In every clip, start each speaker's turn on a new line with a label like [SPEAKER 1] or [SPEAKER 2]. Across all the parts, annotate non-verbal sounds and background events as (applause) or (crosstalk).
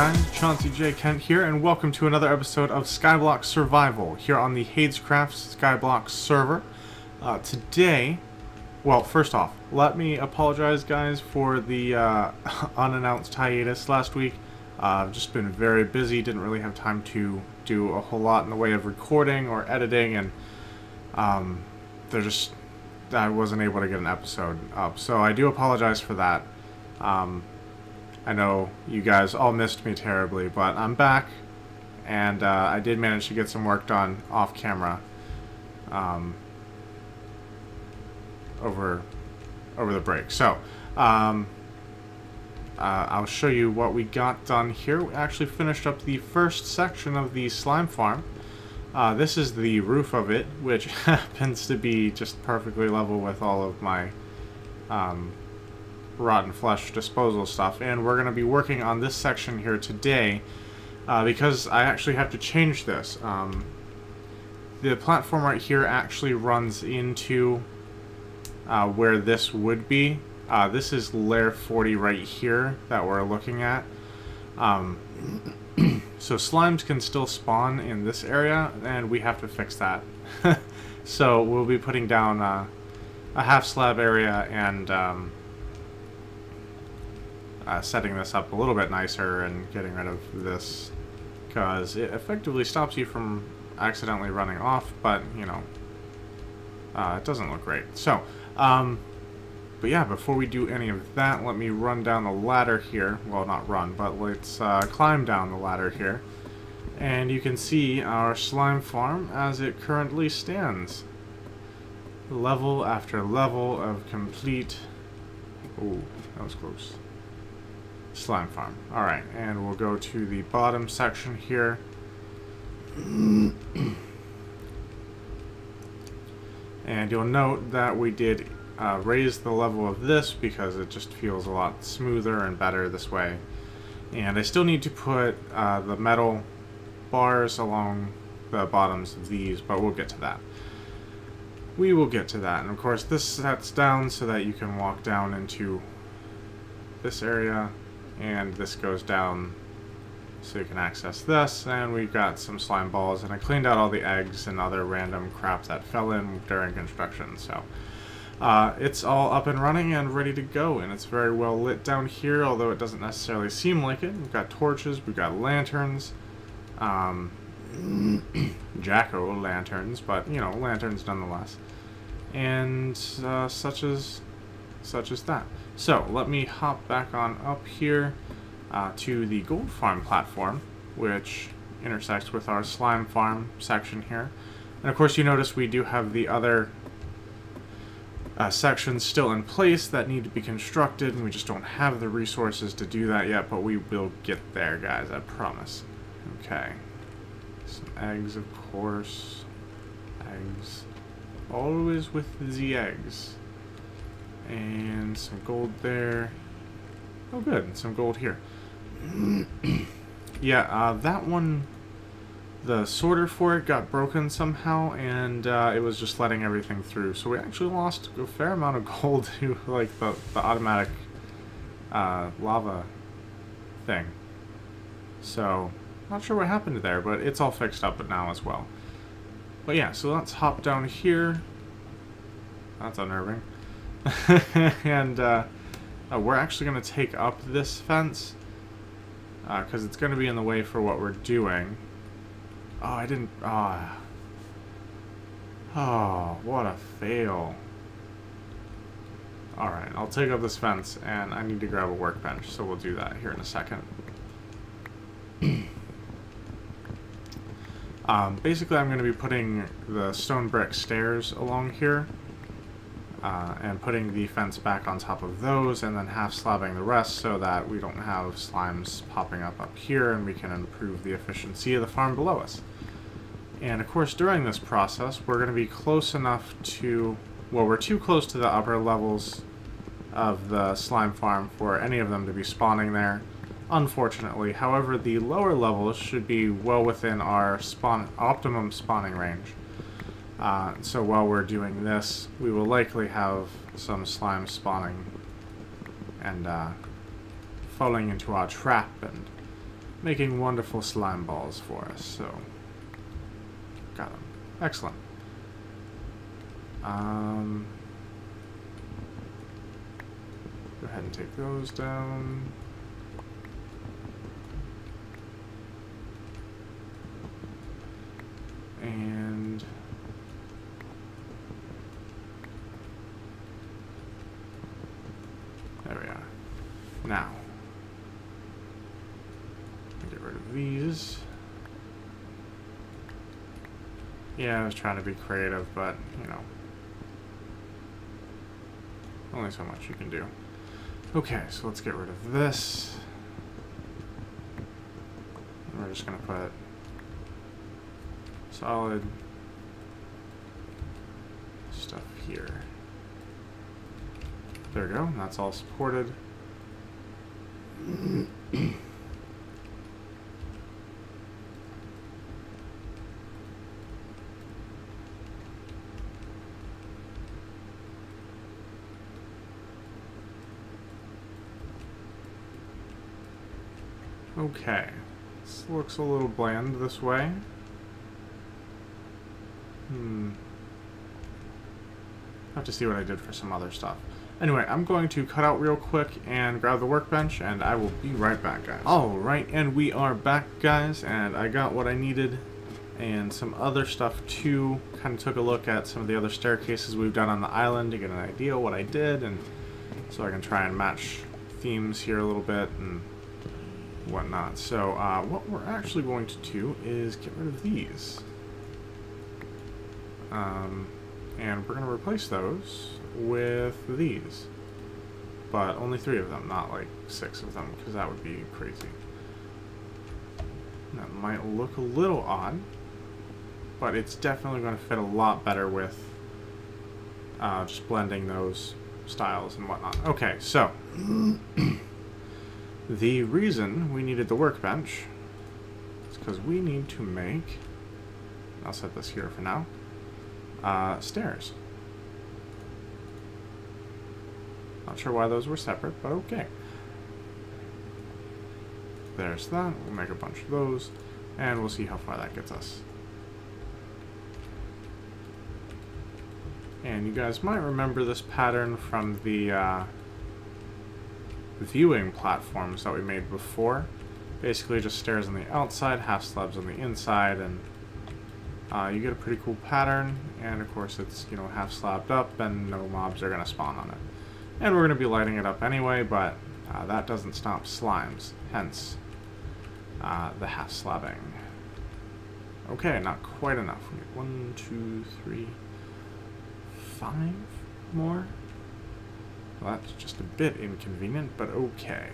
[SPEAKER 1] there guys, Chauncey J. Kent here, and welcome to another episode of Skyblock Survival here on the Haydzcraft Skyblock server. Uh, today, well, first off, let me apologize guys for the uh, (laughs) unannounced hiatus last week. Uh, I've just been very busy, didn't really have time to do a whole lot in the way of recording or editing, and um, they're just, I wasn't able to get an episode up, so I do apologize for that. Um, I know you guys all missed me terribly, but I'm back, and uh, I did manage to get some work done off camera um, over over the break. So, um, uh, I'll show you what we got done here. We actually finished up the first section of the slime farm. Uh, this is the roof of it, which (laughs) happens to be just perfectly level with all of my um, rotten flesh disposal stuff and we're going to be working on this section here today uh, because I actually have to change this. Um, the platform right here actually runs into uh, where this would be. Uh, this is layer 40 right here that we're looking at. Um, (clears throat) so slimes can still spawn in this area and we have to fix that. (laughs) so we'll be putting down uh, a half slab area and um, uh, setting this up a little bit nicer and getting rid of this because it effectively stops you from accidentally running off, but, you know, uh, it doesn't look great. So, um, but yeah, before we do any of that, let me run down the ladder here. Well, not run, but let's uh, climb down the ladder here. And you can see our slime farm as it currently stands. Level after level of complete... Oh, that was close. Slime farm. Alright, and we'll go to the bottom section here. (clears throat) and you'll note that we did uh, raise the level of this because it just feels a lot smoother and better this way. And I still need to put uh, the metal bars along the bottoms of these, but we'll get to that. We will get to that. And of course this sets down so that you can walk down into this area and this goes down so you can access this. And we've got some slime balls and I cleaned out all the eggs and other random crap that fell in during construction. So uh, it's all up and running and ready to go and it's very well lit down here although it doesn't necessarily seem like it. We've got torches we've got lanterns um, (clears throat) jack-o'-lanterns but you know lanterns nonetheless. And uh, such as such as that so let me hop back on up here uh, to the gold farm platform, which intersects with our slime farm section here. And of course you notice we do have the other uh, sections still in place that need to be constructed, and we just don't have the resources to do that yet, but we will get there, guys, I promise. Okay. Some eggs, of course. Eggs. Always with the eggs. And some gold there. Oh good, some gold here. (clears throat) yeah, uh, that one, the sorter for it got broken somehow, and uh, it was just letting everything through. So we actually lost a fair amount of (laughs) gold to like the, the automatic uh, lava thing. So, not sure what happened there, but it's all fixed up now as well. But yeah, so let's hop down here. That's unnerving. (laughs) and uh, uh, we're actually going to take up this fence because uh, it's going to be in the way for what we're doing. Oh, I didn't... Oh. oh, what a fail. Alright, I'll take up this fence, and I need to grab a workbench, so we'll do that here in a second. (clears throat) um, basically, I'm going to be putting the stone brick stairs along here uh, and putting the fence back on top of those and then half slabbing the rest so that we don't have slimes popping up up here and we can improve the efficiency of the farm below us. And of course during this process we're going to be close enough to, well we're too close to the upper levels of the slime farm for any of them to be spawning there, unfortunately. However, the lower levels should be well within our spawn optimum spawning range. Uh, so while we're doing this, we will likely have some slime spawning and uh, falling into our trap and making wonderful slime balls for us, so... Got them. Excellent. Um... Go ahead and take those down. And... There we. Now, get rid of these. Yeah, I was trying to be creative, but, you know, only so much you can do. Okay, so let's get rid of this. We're just going to put solid stuff here. There we go, that's all supported. Okay, this looks a little bland this way. Hmm. Have to see what I did for some other stuff. Anyway, I'm going to cut out real quick and grab the workbench, and I will be right back, guys. Alright, and we are back, guys, and I got what I needed and some other stuff, too. Kind of took a look at some of the other staircases we've done on the island to get an idea what I did, and so I can try and match themes here a little bit and whatnot. So, uh, what we're actually going to do is get rid of these. Um, and we're going to replace those with these. But only three of them, not like six of them, because that would be crazy. That might look a little odd, but it's definitely going to fit a lot better with uh, just blending those styles and whatnot. Okay, so (clears throat) the reason we needed the workbench is because we need to make, I'll set this here for now, uh, stairs. Not sure why those were separate, but okay. There's that. We'll make a bunch of those, and we'll see how far that gets us. And you guys might remember this pattern from the uh, viewing platforms that we made before. Basically just stairs on the outside, half slabs on the inside, and uh, you get a pretty cool pattern, and of course it's, you know, half slabbed up, and no mobs are going to spawn on it. And we're going to be lighting it up anyway, but uh, that doesn't stop slimes, hence uh, the half slabbing. Okay, not quite enough. We one, two, three, five more? Well, that's just a bit inconvenient, but okay.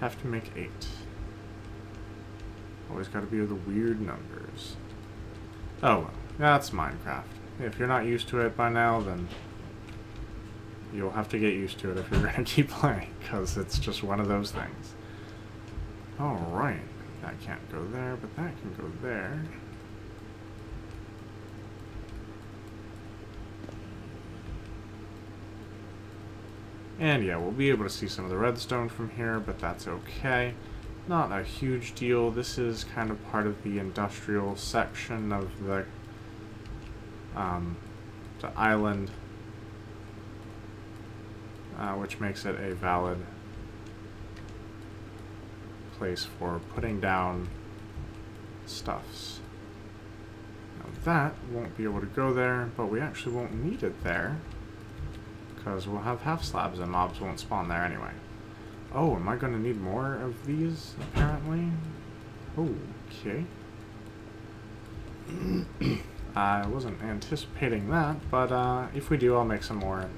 [SPEAKER 1] Have to make eight. Always gotta be the weird numbers. Oh well, that's Minecraft. If you're not used to it by now, then you'll have to get used to it if you're (laughs) gonna keep playing, because it's just one of those things. Alright, that can't go there, but that can go there. And yeah, we'll be able to see some of the redstone from here, but that's okay. Not a huge deal. This is kind of part of the industrial section of the, um, the island, uh, which makes it a valid place for putting down stuffs. Now that won't be able to go there, but we actually won't need it there because we'll have half slabs and mobs won't spawn there anyway. Oh, am I going to need more of these, apparently? Okay. (clears throat) I wasn't anticipating that, but uh, if we do, I'll make some more.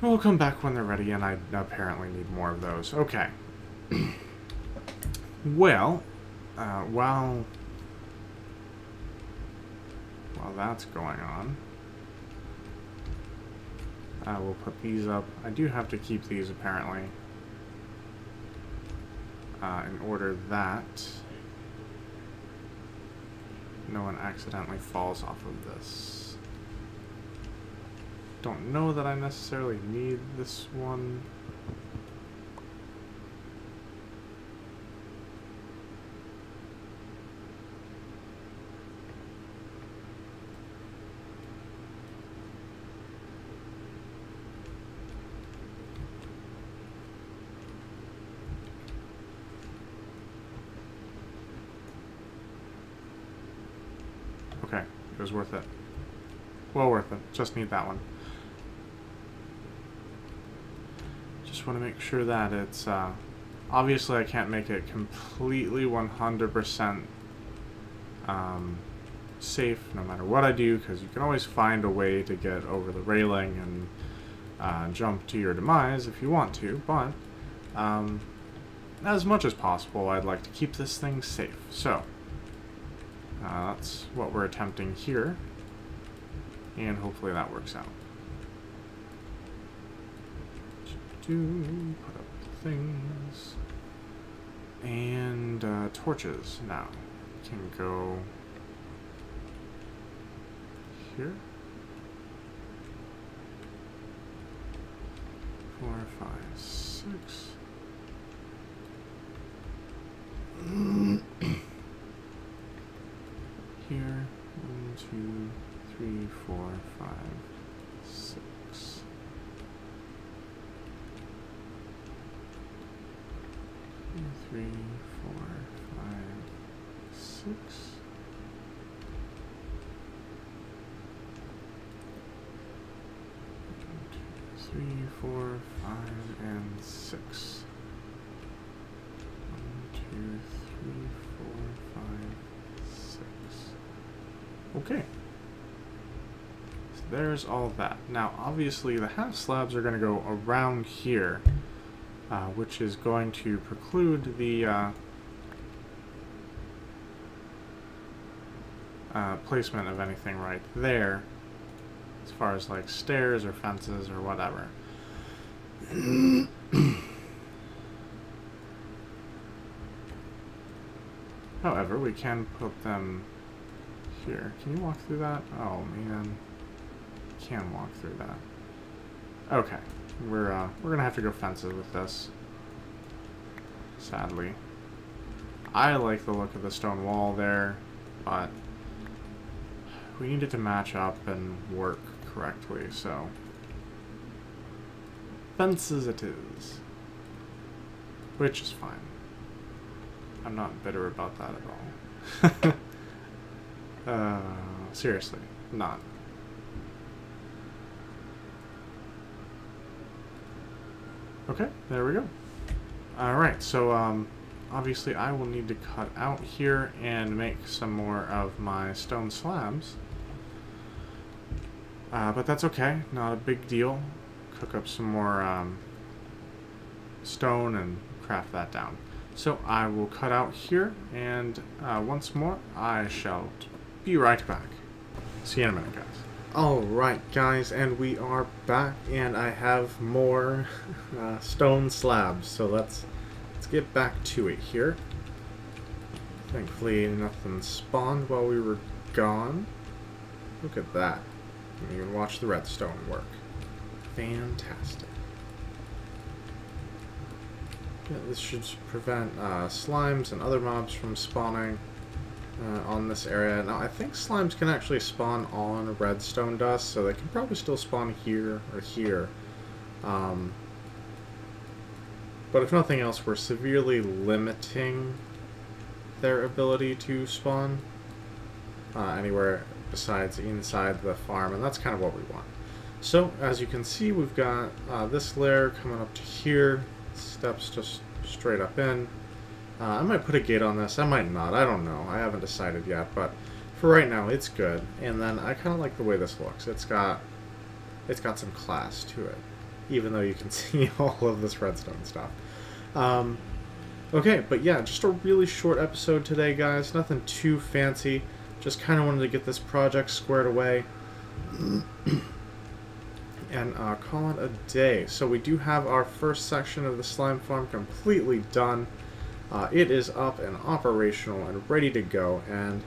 [SPEAKER 1] We'll come back when they're ready, and I apparently need more of those. Okay. (clears throat) well, uh, while, while that's going on, I will put these up. I do have to keep these, apparently, uh, in order that no one accidentally falls off of this. don't know that I necessarily need this one. Okay, it was worth it. Well worth it. Just need that one. Just want to make sure that it's, uh, obviously I can't make it completely 100% um, safe no matter what I do, because you can always find a way to get over the railing and uh, jump to your demise if you want to, but um, as much as possible I'd like to keep this thing safe. So, uh, that's what we're attempting here. And hopefully that works out. Do put up things. And uh, torches now can go here. Four, five, six. here. One, two, three, four, five, six. Two, three, four, five, six. Three, four, five, and six. One, two, three, four, five, six. Okay. So there's all that. Now, obviously, the half slabs are going to go around here, uh, which is going to preclude the uh, uh, placement of anything right there, as far as like stairs or fences or whatever. (coughs) However, we can put them here. Can you walk through that? Oh man, can walk through that. Okay, we're uh, we're gonna have to go fences with this. Sadly, I like the look of the stone wall there, but we need it to match up and work correctly. So fences it is, which is fine. I'm not bitter about that at all. (laughs) uh, seriously, not. Okay, there we go. Alright, so um, obviously I will need to cut out here and make some more of my stone slabs. Uh, but that's okay, not a big deal. Cook up some more um, stone and craft that down. So I will cut out here, and uh, once more, I shall be right back. See you in a minute, guys. Alright, guys, and we are back, and I have more (laughs) uh, stone slabs, so let's, let's get back to it here. Thankfully, nothing spawned while we were gone. Look at that. You can watch the redstone work. Fantastic. Yeah, this should prevent uh, slimes and other mobs from spawning uh, on this area. Now, I think slimes can actually spawn on redstone dust, so they can probably still spawn here or here. Um, but if nothing else, we're severely limiting their ability to spawn uh, anywhere besides inside the farm, and that's kind of what we want. So, as you can see, we've got uh, this layer coming up to here, steps just straight up in. Uh, I might put a gate on this, I might not, I don't know, I haven't decided yet, but for right now, it's good. And then I kind of like the way this looks. It's got, it's got some class to it, even though you can (laughs) see all of this redstone stuff. Um, okay, but yeah, just a really short episode today, guys. Nothing too fancy. Just kind of wanted to get this project squared away and uh, call it a day. So we do have our first section of the slime farm completely done. Uh, it is up and operational and ready to go. And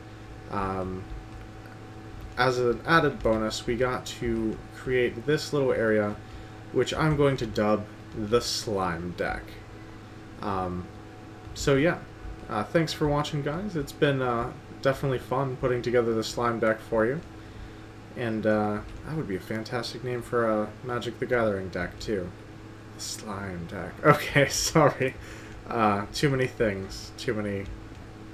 [SPEAKER 1] um, as an added bonus, we got to create this little area, which I'm going to dub the slime deck. Um, so yeah, uh, thanks for watching, guys. It's been uh, definitely fun putting together the slime deck for you. And uh, that would be a fantastic name for a Magic the Gathering deck, too. The slime deck. (laughs) Okay, sorry. Uh, too many things. Too many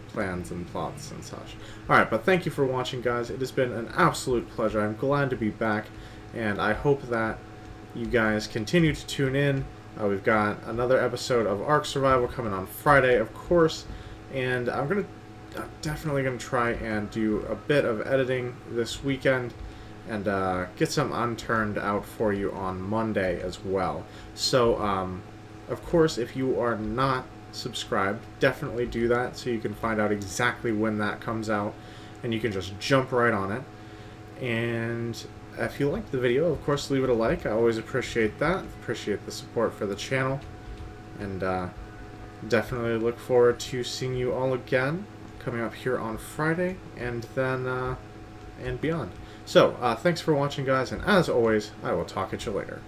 [SPEAKER 1] plans and plots and such. Alright, but thank you for watching, guys. It has been an absolute pleasure. I'm glad to be back, and I hope that you guys continue to tune in. Uh, we've got another episode of Ark Survival coming on Friday, of course, and I'm going to I'm definitely going to try and do a bit of editing this weekend and uh, get some unturned out for you on Monday as well. So, um, of course, if you are not subscribed, definitely do that so you can find out exactly when that comes out and you can just jump right on it. And if you liked the video, of course, leave it a like. I always appreciate that. Appreciate the support for the channel. And uh, definitely look forward to seeing you all again coming up here on Friday and then uh, and beyond. So, uh, thanks for watching, guys, and as always, I will talk at you later.